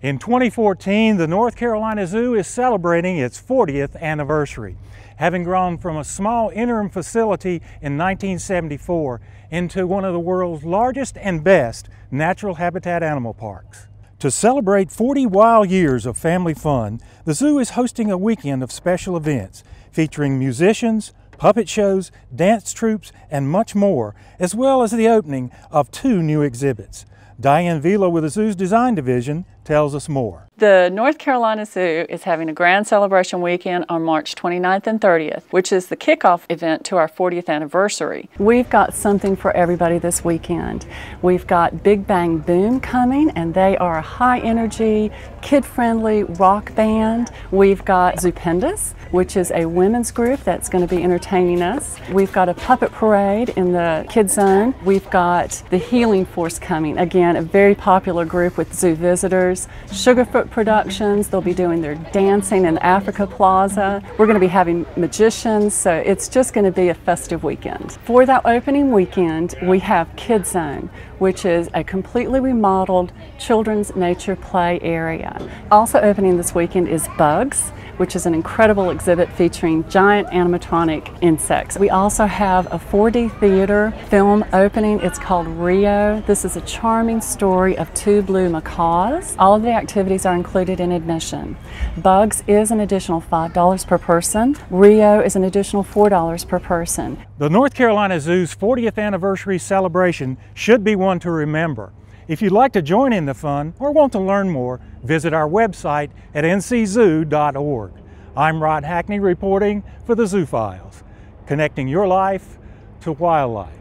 In 2014, the North Carolina Zoo is celebrating its 40th anniversary, having grown from a small interim facility in 1974 into one of the world's largest and best natural habitat animal parks. To celebrate 40 wild years of family fun, the zoo is hosting a weekend of special events featuring musicians, puppet shows, dance troupes, and much more, as well as the opening of two new exhibits. Diane Vila with the zoo's design division tells us more. The North Carolina Zoo is having a grand celebration weekend on March 29th and 30th, which is the kickoff event to our 40th anniversary. We've got something for everybody this weekend. We've got Big Bang Boom coming, and they are a high energy, kid friendly rock band. We've got Zoopendous, which is a women's group that's going to be entertaining us. We've got a puppet parade in the Kid Zone. We've got the Healing Force coming, again, a very popular group with zoo visitors. Sugarfoot Productions. They'll be doing their dancing in Africa Plaza. We're going to be having magicians, so it's just going to be a festive weekend. For that opening weekend, we have Kid Zone, which is a completely remodeled children's nature play area. Also opening this weekend is Bugs which is an incredible exhibit featuring giant animatronic insects. We also have a 4D theater film opening. It's called Rio. This is a charming story of two blue macaws. All of the activities are included in admission. Bugs is an additional $5 per person. Rio is an additional $4 per person. The North Carolina Zoo's 40th anniversary celebration should be one to remember. If you'd like to join in the fun or want to learn more, visit our website at nczoo.org. I'm Rod Hackney reporting for the Zoo Files, connecting your life to wildlife.